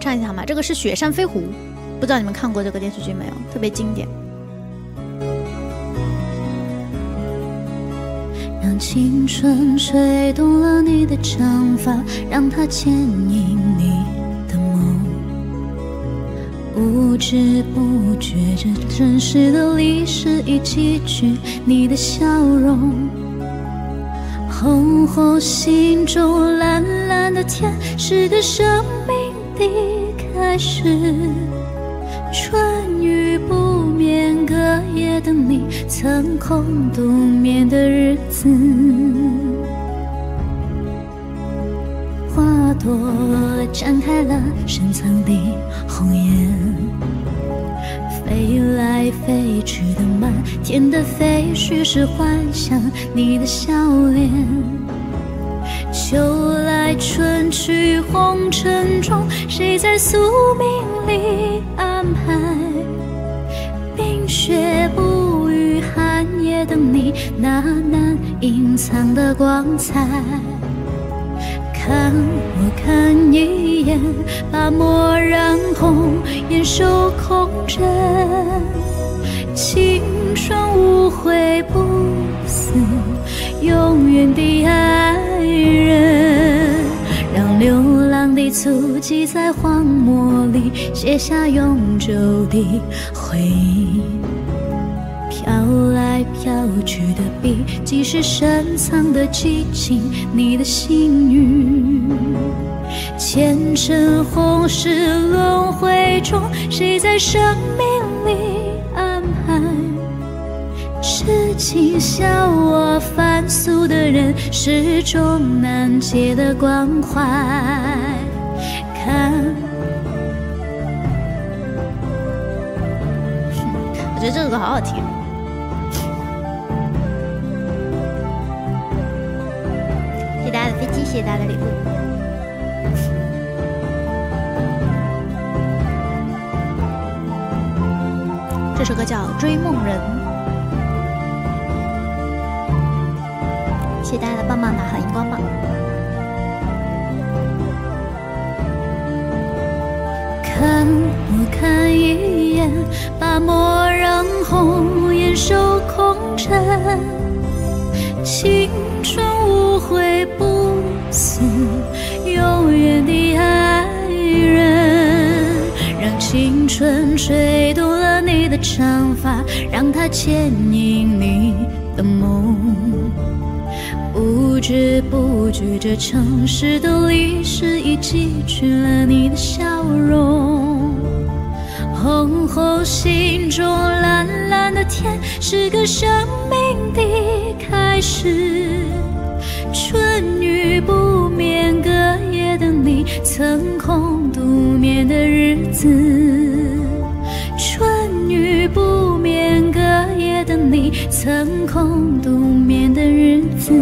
唱一下好吗？这个是《雪山飞狐》，不知道你们看过这个电视剧没有？特别经典。让青春吹动了你的长发，让它牵引你的梦。不知不觉，这城市的历史已记取你的笑容。红红心中蓝蓝的天，是个生命的开始。春雨不眠，隔夜等你，曾空独眠的日子。花朵绽开了深藏的红颜，飞来飞去的满天的飞絮是幻想你的笑脸。秋来春去红尘中，谁在宿命里安排？冰雪不语，寒夜等你，那难隐藏的光彩。看我看一眼，把墨染红，眼手空枕。青春无悔不死，永远的足迹在荒漠里写下永久的回忆。飘来飘去的笔，即是深藏的激情，你的幸运。前尘红世轮回中，谁在生命里安排？痴情笑我凡俗的人，始终难解的关怀。这首歌好好听。谢谢大家的飞机，谢谢大家的礼物。这首歌叫《追梦人》，谢谢大家的棒棒糖和荧光棒。看我看一眼，把墨染红，颜，守空针。青春无悔不死，永远的爱人。让青春吹动了你的长发，让它牵引你的梦。不知不觉，这城市的历史已记取了你的笑容。红红心中蓝蓝的天，是个生命的开始。春雨不眠，隔夜的你，曾空独眠的日子。春雨不眠，隔夜的你，曾空独眠的日子。